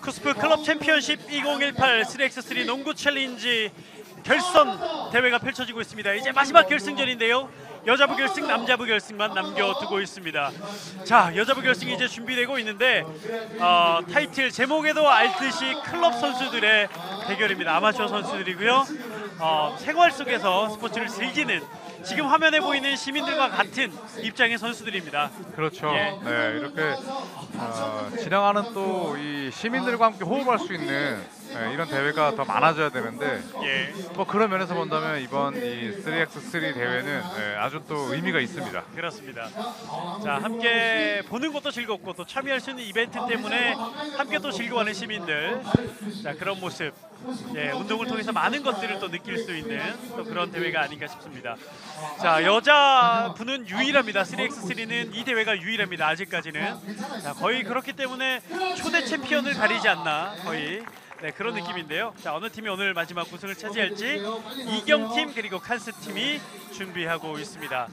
KUSF 클럽 챔피언십 2018 3x3 농구 챌린지 결선 대회가 펼쳐지고 있습니다. 이제 마지막 결승전인데요. 여자부 결승, 남자부 결승만 남겨두고 있습니다. 자, 여자부 결승이 이제 준비되고 있는데 어, 타이틀 제목에도 알듯이 클럽 선수들의 대결입니다. 아마추어 선수들이고요. 어, 생활 속에서 스포츠를 즐기는 지금 화면에 보이는 시민들과 같은 입장의 선수들입니다. 그렇죠. 예. 네, 이렇게 어, 진행하는 또 이 시민들과 함께 호흡할 수 있는 네, 이런 대회가 더 많아져야 되는데 예. 뭐 그런 면에서 본다면 이번 이 3x3 대회는 네, 아주 또 의미가 있습니다. 그렇습니다. 자 함께 보는 것도 즐겁고 또 참여할 수 있는 이벤트 때문에 함께 또 즐거워하는 시민들 자 그런 모습 예 운동을 통해서 많은 것들을 또 느낄 수 있는 또 그런 대회가 아닌가 싶습니다. 자 여자분은 유일합니다. 3x3는 이 대회가 유일합니다. 아직까지는 자 거의 그렇기 때문에 초대 챔피언을 가리지 않나 거의. 네 그런 느낌인데요. 자 어느 팀이 오늘 마지막 우승을 차지할지 이경 팀 그리고 칸스 팀이 준비하고 있습니다.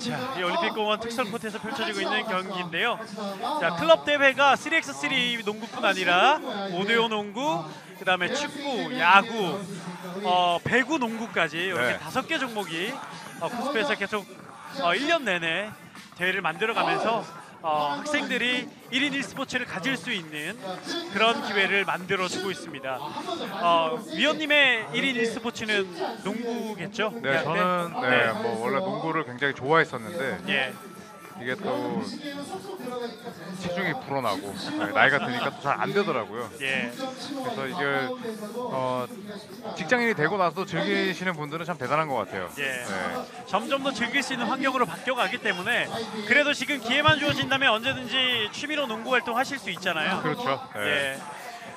자, 이 올림픽공원 특설 코트에서 펼쳐지고 있는 경기인데요. 자, 클럽 대회가 3x3 농구뿐 아니라 5대5 농구, 그다음에 축구, 야구, 어, 배구 농구까지 이렇게 네. 다섯 개 종목이 어, 코스프에서 계속 어, 1년 내내 대회를 만들어가면서 어, 학생들이 1인 1스포츠를 가질 수 있는 그런 기회를 만들어주고 있습니다. 어, 위원님의 1인 1스포츠는 농구겠죠? 네? 저는 네, 뭐 원래 농구를 굉장히 좋아했었는데 예. 이게 또 체중이 불어나고 네, 나이가 드니까 또 잘 안 되더라고요. 예. 그래서 이게 어, 직장인이 되고 나서 즐기시는 분들은 참 대단한 것 같아요. 예. 네. 점점 더 즐길 수 있는 환경으로 바뀌어가기 때문에 그래도 지금 기회만 주어진다면 언제든지 취미로 농구 활동 하실 수 있잖아요. 그렇죠. 네. 예.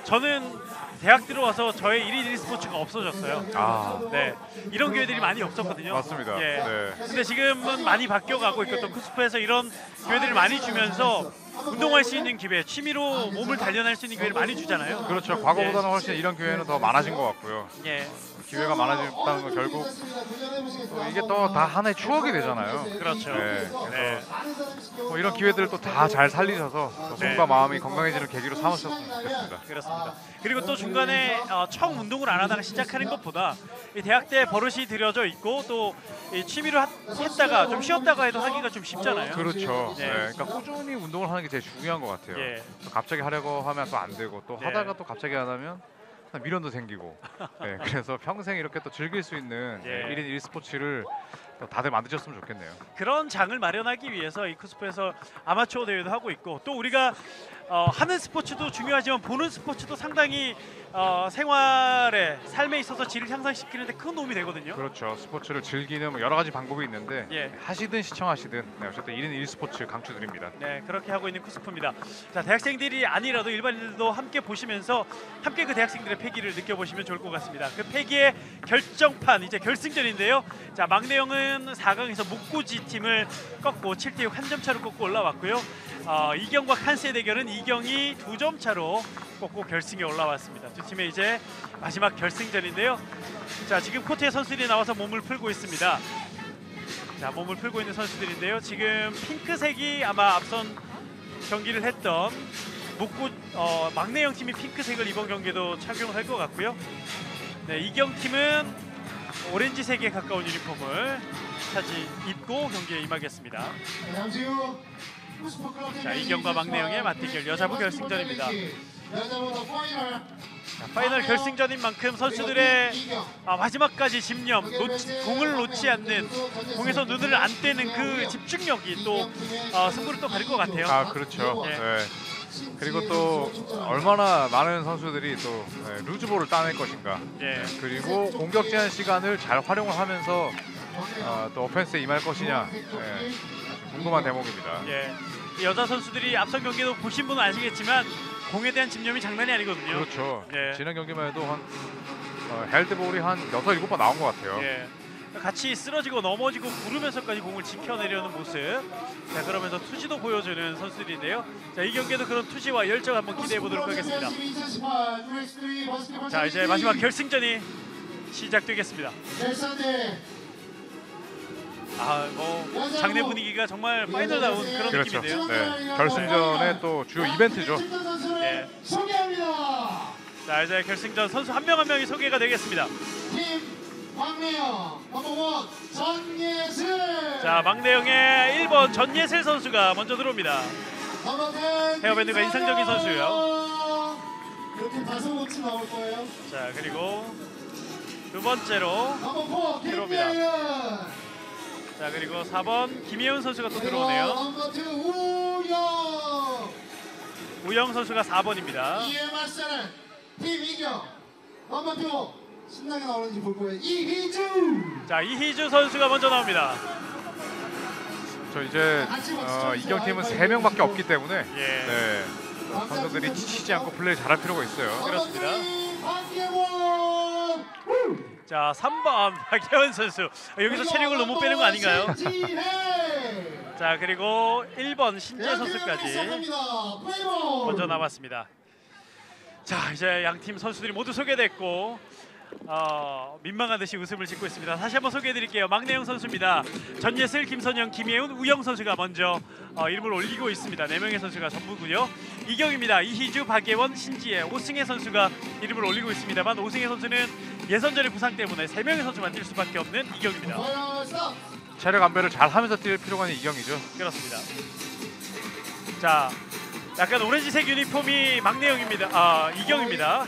저는 대학 들어와서 저의 1인 1 스포츠가 없어졌어요. 아, 네. 이런 기회들이 많이 없었거든요. 맞습니다. 예. 네. 근데 지금은 많이 바뀌어가고 있고 또 쿠스프에서 이런 기회들을 많이 주면서 운동할 수 있는 기회, 취미로 몸을 단련할 수 있는 기회를 많이 주잖아요. 그렇죠. 과거보다는 훨씬 이런 기회는 더 많아진 것 같고요. 예. 기회가 많아졌다는 건 결국 또 이게 또 다 하나의 추억이 되잖아요. 그렇죠. 네, 그래서 네. 뭐 이런 기회들을 또 다 잘 살리셔서 또 네. 손과 마음이 건강해지는 계기로 삼으셨으면 좋겠습니다. 그렇습니다. 그리고 또 중간에 어, 처음 운동을 안 하다가 시작하는 것보다 이 대학 때 버릇이 들여져 있고 또이 취미로 하- 했다가 좀 쉬었다가 해도 하기가 좀 쉽잖아요. 그렇죠. 네. 네. 그러니까 꾸준히 운동을 하는 게 제일 중요한 것 같아요. 예. 또 갑자기 하려고 하면 또 안 되고 또 네. 하다가 또 갑자기 안 하면 미련도 생기고. 네, 그래서 평생 이렇게 또 즐길 수 있는 예. 1인 1스포츠를 또 다들 만드셨으면 좋겠네요. 그런 장을 마련하기 위해서 이 쿠스프에서 아마추어 대회도 하고 있고 또 우리가 어, 하는 스포츠도 중요하지만 보는 스포츠도 상당히 어, 생활에 삶에 있어서 질을 향상시키는데 큰 도움이 되거든요. 그렇죠. 스포츠를 즐기는 뭐 여러 가지 방법이 있는데 예. 하시든 시청하시든 네, 어쨌든 1인 1스포츠 강추드립니다. 네, 그렇게 하고 있는 쿠스프입니다. 자, 대학생들이 아니라도 일반인들도 함께 보시면서 함께 그 대학생들의 패기를 느껴보시면 좋을 것 같습니다. 그 패기의 결정판 이제 결승전인데요. 자, 막내 형은 4강에서 목고지 팀을 꺾고 7대 6 한 점 차로 꺾고 올라왔고요. 어, 이경과 칸스의 대결은 이경이 두 점 차로 꺾고 결승에 올라왔습니다. 두 팀의 이제 마지막 결승전인데요. 자, 지금 코트에 선수들이 나와서 몸을 풀고 있습니다. 자 몸을 풀고 있는 선수들인데요. 지금 핑크색이 아마 앞선 경기를 했던 목구 어, 막내영 팀이 핑크색을 이번 경기도 착용을 할 것 같고요. 네 이경 팀은 오렌지색에 가까운 유니폼을 차지 입고 경기에 임하겠습니다. 자 이경과 막내영의 맞대결 여자부 결승전입니다. 자, final 결승전인 만큼 선수들의 아, 마지막까지 집념, 놓치, 공을 놓지 않는 공에서 눈을 안 떼는 그 집중력이 또 어, 승부를 또 가릴 것 같아요. 아 그렇죠. 예. 네. 그리고 또 얼마나 많은 선수들이 또 네, 루즈볼을 따낼 것인가. 예. 그리고 공격 제한 시간을 잘 활용을 하면서 어, 또 오펜스에 임할 것이냐 네, 궁금한 대목입니다. 예. 이 여자 선수들이 앞선 경기도 보신 분은 아시겠지만 공에 대한 집념이 장난이 아니거든요. 그렇죠. 예. 지난 경기만 해도 한 어, 헬드볼이 한 6, 7번 나온 것 같아요. 예. 같이 쓰러지고 넘어지고 구르면서까지 공을 지켜내려는 모습. 자 그러면서 투지도 보여주는 선수들인데요. 자이 경기도 그런 투지와 열정 한번 기대해 보도록 하겠습니다. 자 이제 마지막 결승전이 시작되겠습니다. 아뭐 장내 분위기가 정말 final다운 그런 그렇죠. 느낌인데요. 네. 결승전의 또 주요 이벤트죠. 예. 예. 소개합니다. 자 이제 결승전 선수 한 명 한 명이 소개가 되겠습니다. 팀 황래영 넘버원 전예슬. 자 막내형의 1번 전예슬 선수가 먼저 들어옵니다. 넘버 10 헤어밴드가 인상적인 선수요. 이렇게 다섯 번쯤 나올 거예요. 자 그리고 두 번째로 넘버 4 들어옵니다. 김예은. 자 그리고 4번 김예훈 선수가 또 들어오네요. 넘버 2 우영. 우영 선수가 4번입니다. 이에 맞서는 팀 이경. 2 신나게 나오는지 볼 거예요. 이희주. 자 이희주 선수가 먼저 나옵니다. 저 이제 어, 이경 팀은 세 명밖에 없기 때문에 예. 네. 선수들이 지치지 않고 플레이 잘할 필요가 있어요. 그렇습니다. 자 3번 박혜원 선수 여기서 체력을 너무 빼는 거 아닌가요? 자 그리고 1번 신재 네, 선수까지. 먼저 남았습니다. 자 이제 양 팀 선수들이 모두 소개됐고 어, 민망한 듯이 웃음을 짓고 있습니다. 다시 한번 소개해드릴게요. 막내영 선수입니다. 전예슬, 김선영, 김예훈, 우영 선수가 먼저 어, 이름을 올리고 있습니다. 네 명의 선수가 전부고요. 이경입니다. 이희주, 박예원, 신지혜, 오승혜 선수가 이름을 올리고 있습니다만 오승혜 선수는 예선전의 부상 때문에 세 명의 선수만 뛸 수밖에 없는 이경입니다. 체력 안배를 잘 하면서 뛸 필요가 있는 이경이죠. 그렇습니다. 자, 약간 오렌지색 유니폼이 막내영입니다. 아 이경입니다.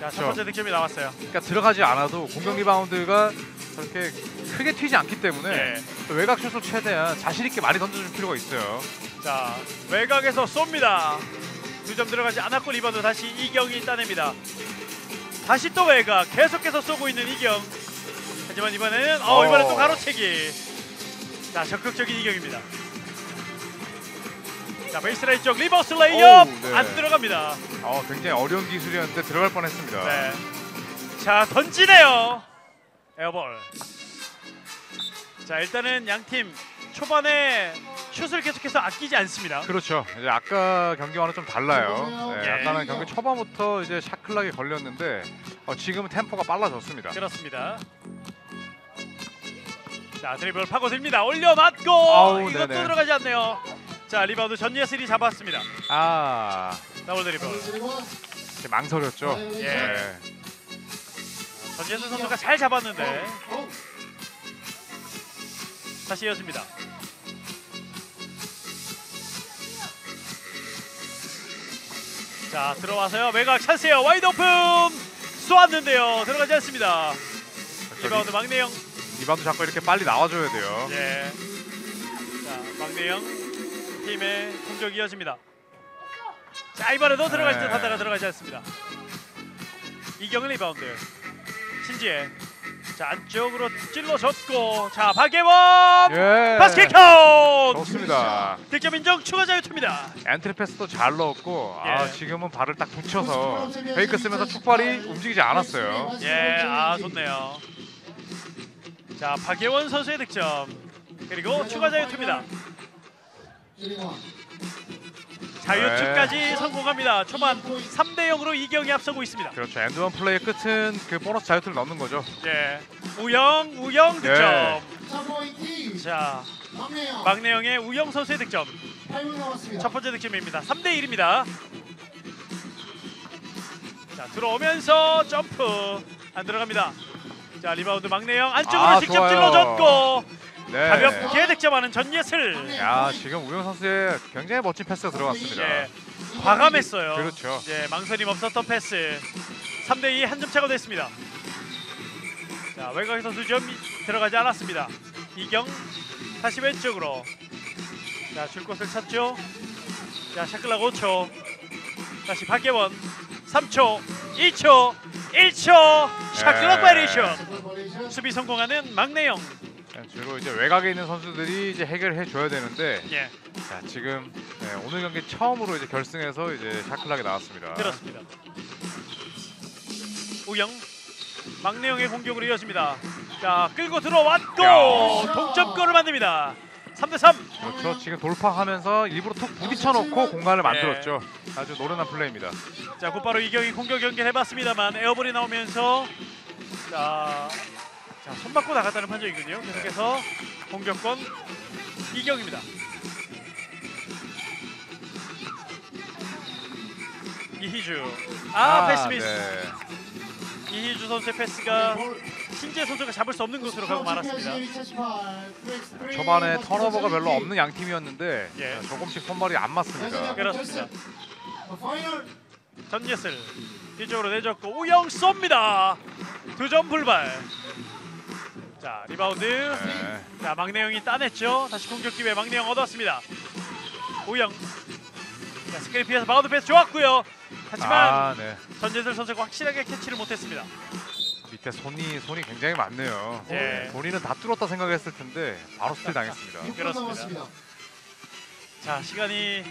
자, 첫 그렇죠. 번째 득점이 나왔어요. 그러니까 들어가지 않아도 공격 리바운드가 저렇게 크게 튀지 않기 때문에 네. 외곽 슛을 최대한 자신 있게 많이 던져줄 필요가 있어요. 자, 외곽에서 쏩니다. 두 점 들어가지 않았고 리바운드 다시 이경이 따냅니다. 다시 또 외곽 계속해서 쏘고 있는 이경. 하지만 이번에는 어, 어. 이번에 또 가로채기. 자, 적극적인 이경입니다. 자, 베이스라인 쪽 reverse layup 네. 안 들어갑니다. 어, 굉장히 어려운 기술이었는데 들어갈 뻔했습니다. 네. 자 던지네요. air ball. 자 일단은 양팀 초반에 슛을 계속해서 아끼지 않습니다. 그렇죠. 이제 아까 경기와는 좀 달라요. 네, 예. 아까는 경기 초반부터 이제 shot clock이 걸렸는데 어, 지금은 템포가 빨라졌습니다. 그렇습니다. 자 드리블 파고듭니다. 올려놓고 아우, 이것도 네네. 들어가지 않네요. 자 리바운드 전예슬이 잡았습니다. 아, 더블 드리블. 이제 망설였죠. 예. 네. 전예슬 선수가 잘 잡았는데 어, 다시 이어집니다. 자 들어와서요. 외곽 찬스예요. wide open! 쏘았는데요. 들어가지 않습니다. 리바운드 막내영. 리바운드 잡고 이렇게 빨리 나와줘야 돼요. 예. 자 막내영 팀의 공격 이어집니다. 자 이번에도 들어가지 네. 듯하다가 들어가지 않습니다. 이경은 리바운드. 신지혜 자 안쪽으로 찔러줬고 자 박예원 예. 바스켓 카운트 좋습니다. 득점 인정 추가 자유투입니다. entry pass도 잘 넣었고 아 예. 지금은 발을 딱 붙여서 페이크 쓰면서 축발이 움직이지 않았어요. 예, 아 좋네요. 자 박예원 선수의 득점 그리고 추가 자유투입니다. 자유투까지 네. 성공합니다. 초반 3대 0으로 이경이 앞서고 있습니다. 그렇죠. and one 플레이의 끝은 그 보너스 자유투를 넣는 거죠. 예, 우영 우영 득점. 네. 자 막내요. 막내영의 우영 선수의 득점 8분 남았습니다. 첫 번째 득점입니다. 3대 1입니다. 자 들어오면서 점프 안 들어갑니다. 자 리바운드 막내영 안쪽으로 아, 직접 좋아요. 찔러줬고 네. 가볍게 득점하는 전예슬. 야 지금 우영 선수의 굉장히 멋진 패스가 들어갔습니다. 예, 과감했어요. 그렇죠. 예, 망설임 없었던 패스. 3대 2 한 점 차가 됐습니다. 자 외곽에서 두점 들어가지 않았습니다. 이경 다시 왼쪽으로. 자줄 곳을 찾죠. 자 샤클락 5초. 다시 박예원 3초, 2초, 1초. 샤클락 예. 바리션. 수비 성공하는 막내영. 주로 이제 외곽에 있는 선수들이 이제 해결해 줘야 되는데 예, 자 지금 네, 오늘 경기 처음으로 이제 결승에서 이제 샤클락이 나왔습니다. 그렇습니다. 우영 막내영의 공격으로 이어집니다. 자 끌고 들어왔고 야. 동점골을 만듭니다. 3대 3. 그렇죠. 지금 돌파하면서 일부러 툭 부딪혀 놓고 공간을 만들었죠. 아주 노련한 플레이입니다. 자 곧바로 이경이 공격 연결해봤습니다만 에어볼이 나오면서 자, 자 손받고 나갔다는 판정이군요. 계속해서 공격권 이경입니다. 이희주. 아, 패스 미스. 네. 이희주 선수의 패스가 신재 선수가 잡을 수 없는 곳으로 가고 말았습니다. 초반에 턴오버가 별로 없는 양 팀이었는데 예. 조금씩 손발이 안 맞습니다. 그렇습니다. 전예슬 뒤쪽으로 내줬고 우영 쏩니다. 두 점 불발. 자 리바운드. 네. 자 막내영이 따냈죠. 다시 공격 기회 막내영 얻었습니다. 우영. 자 스크린 피해서 바운드 패스 좋았고요. 하지만 아, 네. 전예슬 선수가 확실하게 캐치를 못했습니다. 밑에 손이 손이 굉장히 많네요. 예. 본인은 다 뚫었다 생각했을 텐데 바로 스틸 당했습니다. 6분 그렇습니다. 자 시간이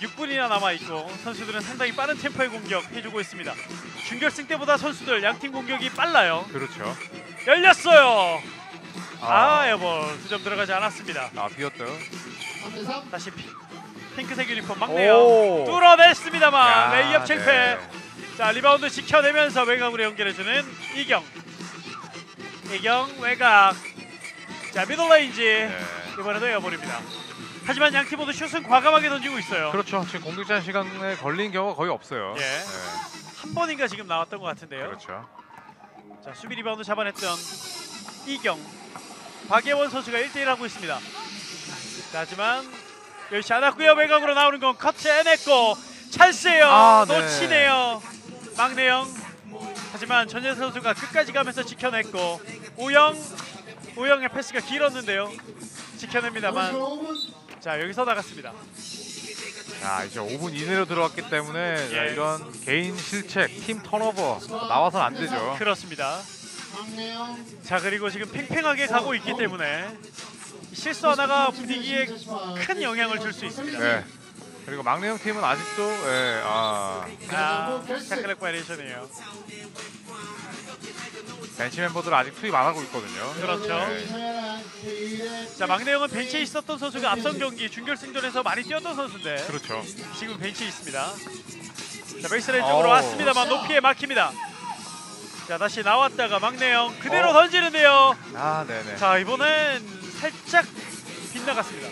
6분이나 남아 있고 선수들은 상당히 빠른 템포의 공격 해주고 있습니다. 준결승 때보다 선수들 양팀 공격이 빨라요. 그렇죠. 열렸어요. 아, 아, air ball 두점 들어가지 않았습니다. 아 비었죠. 3대 3. 다시 피, 핑크색 유니폼 막내요. 오. 뚫어냈습니다만 야, 레이업 실패. 네. 자 리바운드 지켜내면서 외곽으로 연결해주는 이경. 이경 외곽. 자 middle range 네. 이번에도 air ball입니다. 하지만 양 팀 모두 슛은 과감하게 던지고 있어요. 그렇죠. 지금 공격 제한 시간에 걸린 경우가 거의 없어요. 예. 네. 한 번인가 지금 나왔던 것 같은데요. 그렇죠. 자 수비 리바운드 잡아냈던 이경 박예원 선수가 1대1 하고 있습니다. 자, 하지만 열지 않았고요. 외곽으로 나오는 건 커트 해냈고 찬스예요. 아, 네. 놓치네요. 막내영. 하지만 전예 선수가 끝까지 가면서 지켜냈고 우영 우영의 패스가 길었는데요. 지켜냅니다만 5분. 자 여기서 나갔습니다. 자 이제 5분 이내로 들어왔기 때문에 자, 예. 이런 개인 실책, 팀 턴오버 나와서는 안 되죠. 그렇습니다. 자 그리고 지금 팽팽하게 가고 있기 때문에 실수 하나가 분위기에 큰 영향을 줄 수 있습니다. 네. 그리고 막내 형 팀은 아직도 예, 아, 아, 샤클렉 바리에이션이에요. 벤치 멤버들 아직 투입 안 하고 있거든요. 그렇죠. 네. 자 막내 형은 벤치에 있었던 선수가 앞선 경기 준결승전에서 많이 뛰었던 선수인데 그렇죠. 지금 벤치에 있습니다. 자 베이스라인 쪽으로 어우. 왔습니다만 높이에 막힙니다. 자 다시 나왔다가 막내 형 그대로 어. 던지는데요. 아, 네네. 자 이번엔 살짝 빗나갔습니다.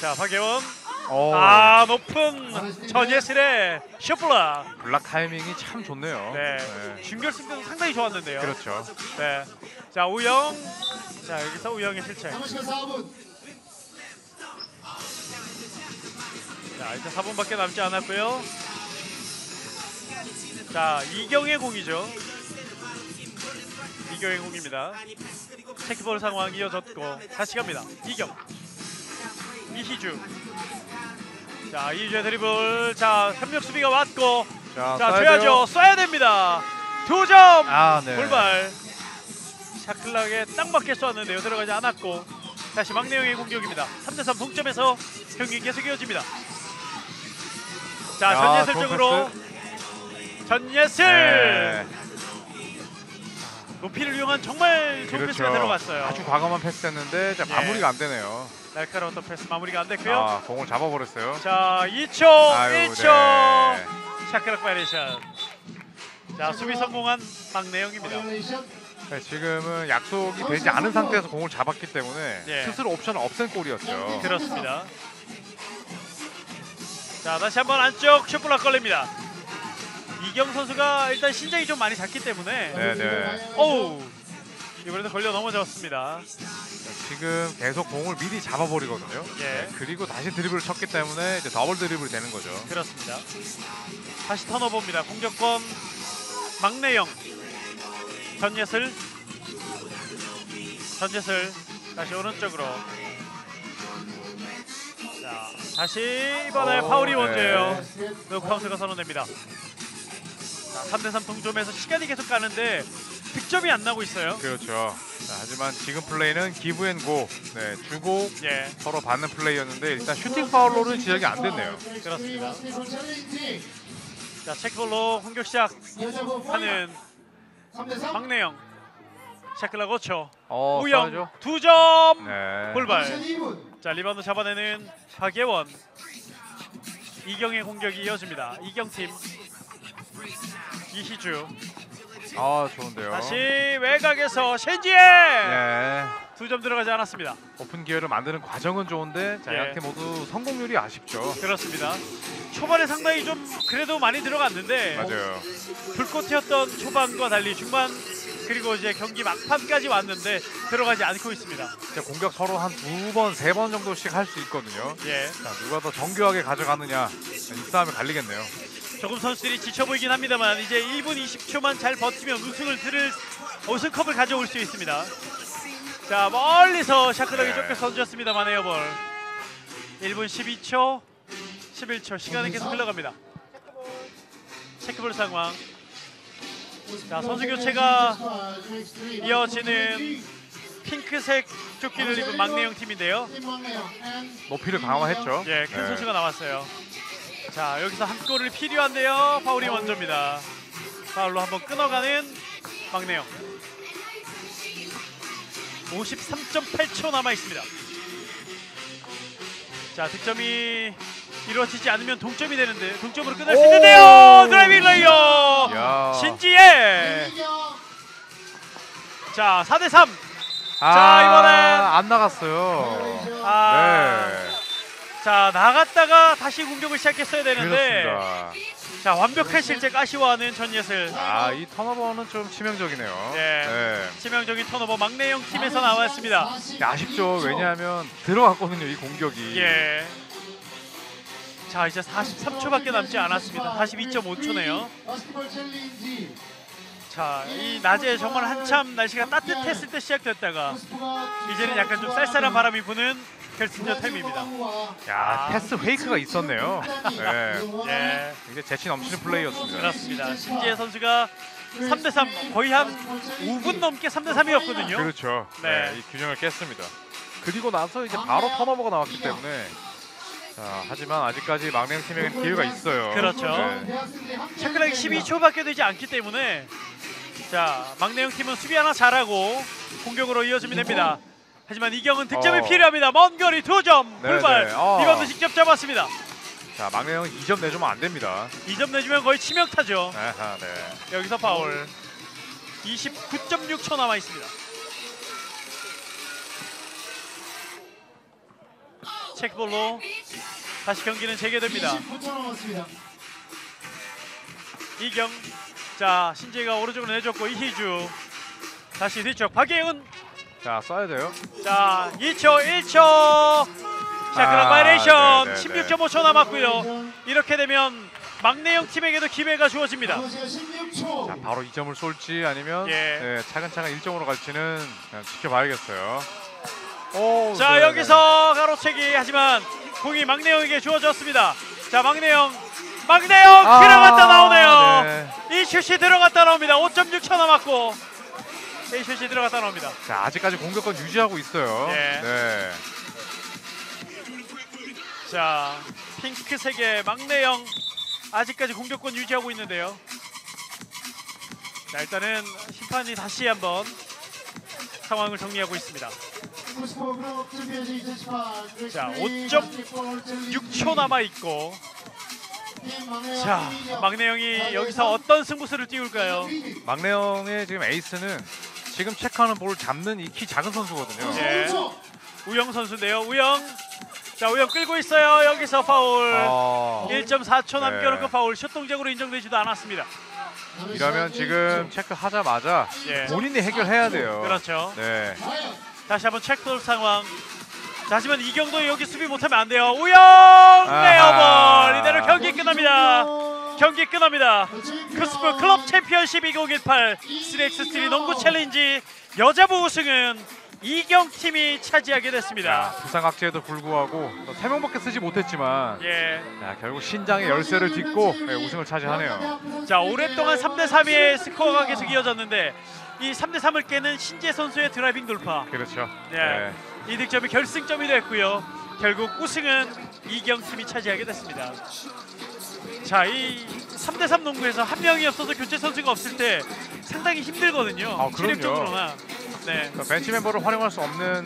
자 박예원 오, 아 높은 전예슬의 슈플라 블락 타이밍이 참 좋네요. 네 준결승 때도 상당히 좋았는데요. 그렇죠. 네. 자 우영. 자 여기서 우영의 실책. 남은 시간 4분. 자 이제 4분밖에 남지 않았고요. 자 이경의 공이죠. 이경의 공입니다. 체크볼 상황 이어졌고 다시 갑니다. 이경. 이희주. 자 이희주의 드리블. 자 협력 수비가 왔고 자, 자. 돼요. 쏴야 됩니다. 두 점. 아, 네. 골발. 샤클락에 딱 맞게 쏘았는데요. 들어가지 않았고 다시 막내형의 공격입니다. 3대3 동점에서 경기 계속 이어집니다. 자 야, 전예슬 쪽으로 전예슬 네. 높이를 이용한 정말 좋은 패스가 들어갔어요. 아주 과감한 패스였는데 자, 예. 마무리가 안 되네요. 날카로운 또 패스 마무리가 안 됐고요. 아, 공을 잡아버렸어요. 자 2초 아유, 1초 네. shot clock violation. 자 수비 성공한. violation. 네, 지금은 약속이 되지 않은 상태에서 공을 잡았기 때문에 예. 스스로 옵션을 없앤 꼴이었죠. 그렇습니다. 자 다시 한번 안쪽 shot clock 걸립니다. 이경 선수가 일단 신장이 좀 많이 작기 때문에 네, 네. 어우 이번에도 걸려 넘어졌습니다. 지금 계속 공을 미리 잡아버리거든요. 예. 네, 그리고 다시 드리블을 쳤기 때문에 이제 더블 드리블이 되는 거죠. 그렇습니다. 다시 턴오버입니다. 공격권 막내영 전예슬 전예슬 다시 오른쪽으로 자 다시 이번에 오, 파울이 네. 원제예요. no count가 선언됩니다. 자, 3대3 동점에서 시간이 계속 가는데 득점이 안 나고 있어요. 그렇죠. 자, 하지만 지금 플레이는 give and go 네, 주고 예, 서로 받는 플레이였는데 일단 슈팅 파울로는 지적이 안 됐네요. 그렇습니다. 자 check ball로 공격 시작하는 하는 3대 3. 막내영 shot clock 5초 어, 우영 쏴야죠. 두점 네. 불발. 2분. 자 리바운드 잡아내는 박예원 이경의 공격이 이어집니다. 이경 팀 이희주 아 좋은데요. 다시 외곽에서 신지혜 네. 두점 들어가지 않았습니다. 오픈 기회를 만드는 과정은 좋은데 자, 예. 양팀 모두 성공률이 아쉽죠. 그렇습니다. 초반에 상당히 좀 그래도 많이 들어갔는데 맞아요. 불꽃이었던 초반과 달리 중반 그리고 이제 경기 막판까지 왔는데 들어가지 않고 있습니다. 이제 공격 서로 한 두 번, 세 번 정도씩 할 수 있거든요. 예, 자, 누가 더 정교하게 가져가느냐 이 싸움이 갈리겠네요. 조금 선수들이 지쳐 보이긴 합니다만 이제 1분 20초만 잘 버티면 우승을 들을 우승컵을 가져올 수 있습니다. 자 멀리서 샤크덕이 네. 쫓겨 던졌습니다만 에어볼 1분 12초 11초 시간은 계속 흘러갑니다. 체크볼 상황 자, 선수 교체가 이어지는 핑크색 조끼를 입은 막내형 팀인데요. 높이를 강화했죠. 예, 큰 네. 선수가 나왔어요. 자, 여기서 한 골을 필요한데요. 파울이 먼저입니다. 파울로 한번 끊어가는 막내형. 53.8초 남아 있습니다. 자, 득점이 이루어지지 않으면 동점이 되는데 동점으로 끝날 수 오! 있는데요. 드라이빙 레이업 야. 신지혜. 자, 4대 3. 아, 자, 이번엔- 안 나갔어요. 아, 네. 자 나갔다가 다시 공격을 시작했어야 되는데 그렇습니다. 자 완벽한 실책 아쉬워하는 전예슬 아, 이 턴오버는 좀 치명적이네요. 예. 네. 치명적인 턴오버 막내영 팀에서 나왔습니다. 네, 아쉽죠. 왜냐하면 들어갔거든요, 이 공격이. 예. 자 이제 43초밖에 남지 않았습니다. 42.5초네요. 바스켓볼 챌린지 자이 낮에 정말 한참 날씨가 따뜻했을 때 시작됐다가 이제는 약간 좀 쌀쌀한 바람이 부는 결승전 타임입니다. 야, 패스 fake가 있었네요. 네. 예 이게 재치 넘치는 플레이였습니다. 그렇습니다. 신지혜 선수가 3대 3 거의 한 5분 넘게 3대 3이었거든요. 그렇죠. 네. 네. 이 균형을 깼습니다. 그리고 나서 이제 바로 턴오버가 나왔기 때문에 자, 하지만 아직까지 막내 팀에게는 기회가 있어요. 그렇죠. 네. shot clock이 12초밖에 되지 않기 때문에 자 막내영 팀은 수비 하나 잘하고 공격으로 이어지면 됩니다. 하지만 이경은 득점이 어. 필요합니다. 먼 거리 두점 네, 불발 네. 어. 리바운드 직접 잡았습니다. 자, 막내영은 2점 내주면 안 됩니다. 2점 내주면 거의 치명타죠. 아하, 네. 여기서 파울. 29.6초 남아 있습니다. 체크볼로 다시 경기는 재개됩니다. 29초 남았습니다. 이경 자 신재가 오른쪽으로 내줬고 이희주 다시 뒤쪽 박예은 자, 써야 돼요. 자 2초 1초. 자 그럼 아, 바이레이션. 네, 네, 16.5초 남았고요. 이렇게 되면 막내영 팀에게도 기회가 주어집니다. 남은 시간 16초. 자, 바로 2점을 쏠지 아니면 예. 네, 차근차근 1점으로 갈지는 그냥 지켜봐야겠어요. 오, 자 네, 여기서 가로채기 하지만 공이 막내영에게 주어졌습니다. 자 막내영. 막내영! 아, 들어갔다 나오네요. 네. 이 슛이 들어갔다 나옵니다. 5.6초 남았고 이 슛이 들어갔다 나옵니다 자, 아직까지 공격권 유지하고 있어요. 예. 네. 자 핑크색의 막내형 아직까지 공격권 유지하고 있는데요 자 일단은 심판이 다시 한번 상황을 정리하고 있습니다 자, 6초 남아 있고 자 막내 형이 여기서 어떤 승부수를 띄울까요 막내 형의 지금 에이스는 지금 체크하는 볼을 잡는 이 키 작은 선수거든요. 예. 우영 선수인데요 우영 자 우영 끌고 있어요 여기서 파울 어, 1.4초 남겨놓고 네. 파울 슛 동작으로 인정되지도 않았습니다 이러면 지금 체크하자마자 예. 본인이 해결해야 돼요. 그렇죠 네. 다시 한번 체크 상황. 자, 하지만 이경도 여기 수비 못하면 안 돼요. 우영 네어볼 이대로 경기 끝납니다. 경기 끝납니다. KUSF 클럽 챔피언십 2018 3x3 농구 챌린지 여자부 우승은 이경 팀이 차지하게 자, 됐습니다. 부상각지에도 불구하고 또 세 명밖에 쓰지 못했지만 예. 자, 결국 신장의 열세를 딛고 네, 우승을 차지하네요. 자, 오랫동안 3대 3의 스코어가 계속 이어졌는데 이 3대 3을 깨는 신지혜 선수의 드라이빙 돌파. 그렇죠. 예. 이 득점이 결승점이 됐고요. 결국 우승은 이경 팀이 차지하게 됐습니다. 자, 이 3대 3 농구에서 한 명이 없어서 교체 선수가 없을 때 상당히 힘들거든요. 아. 체력적으로나. 네. 그 벤치 멤버를 활용할 수 없는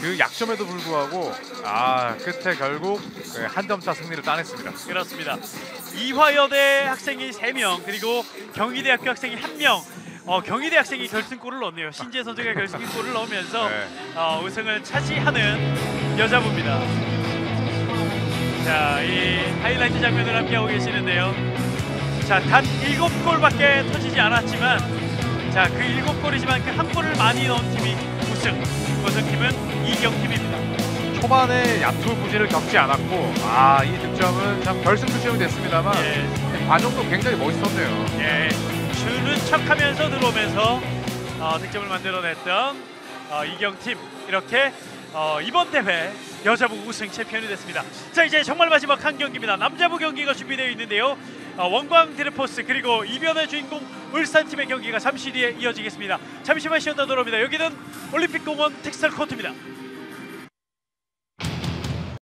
그 약점에도 불구하고 아 끝에 결국 네, 한 점 차 승리를 따냈습니다. 그렇습니다. 이화여대 학생이 3명 그리고 경희대학교 학생이 1명 어, 경희대 학생이 결승골을 넣었네요. 신재 선수가 결승골을 넣으면서 네. 어, 우승을 차지하는 여자부입니다. 자, 이 하이라이트 장면을 함께하고 계시는데요. 자, 단 7골밖에 터지지 않았지만 자, 그 7골이지만 그 한 골을 많이 넣은 팀이 우승. 우승팀은 이경팀입니다. 초반에 야투 부진을 겪지 않았고 아 이 득점은 참 결승 득점이 됐습니다만 예, 관용도 굉장히 멋있었네요. 예, 주는 척하면서 들어오면서 어, 득점을 만들어냈던 어, 이경팀 이렇게 어, 이번 대회 여자부 우승 챔피언이 됐습니다. 자 이제 정말 마지막 한 경기입니다. 남자부 경기가 준비되어 있는데요. 어, 원광 드레포스 그리고 이변의 주인공 울산 팀의 경기가 잠시 뒤에 이어지겠습니다. 잠시만 쉬었다 돌아옵니다. 여기는 올림픽공원 텍스탈 코트입니다.